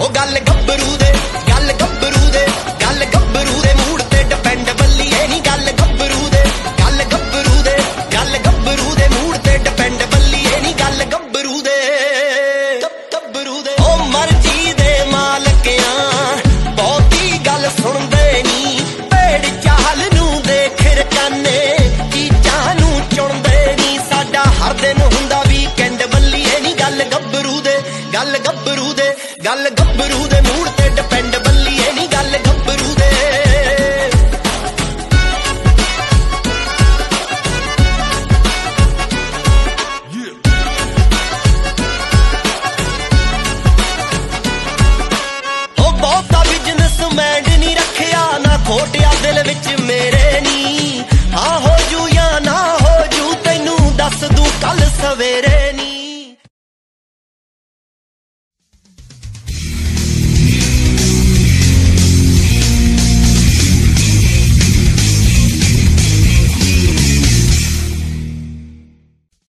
ਉਹ ਗੱਲ ਗੱਭਰੂ ਦੇ, ਗੱਲ ਗੱਭਰੂ ਦੇ, ਗੱਲ ਗੱਭਰੂ ਦੇ ਮੂਡ ਤੇ ਡਿਪੈਂਡ ਬੱਲੀਏ ਨਹੀਂ ਗੱਲ ਗੱਭਰੂ ਦੇ, ਗੱਲ ਗੱਭਰੂ ਦੇ, ਗੱਲ ਗੱਭਰੂ ਦੇ ਮੂਡ ਤੇ ਡਿਪੈਂਡ ਬੱਲੀਏ ਨਹੀਂ ਗੱਲ ਗੱਭਰੂ ਦੇ। ਗੱਭਰੂ ਦੇ। ਉਹ ਮਰਜ਼ੀ ਦੇ ਮਾਲਕਿਆਂ, ਬਹੁਤੀ ਗੱਲ ਸੁਣਦੇ ਨਹੀਂ ਭੇੜ ਚਾਲ ਨੂੰ ਦੇਖ ਰਕਾਨੇ, ਚੀਜ਼ਾਂ ਨੂੰ ਚੁਣਦੇ ਨਹੀਂ ਸਾਡਾ ਹਰ ਦਿਨ ਹੁੰਦਾ ਵੀਕਐਂਡ ਬੱਲੀਏ ਨਹੀਂ ਗੱਲ ਗੱਭਰੂ ਦੇ, ਗੱਲ ਗੱਭਰੂ ਦੇ। ਗੱਲ ਗੱਭਰੂ ਦੇ ਮੂਡ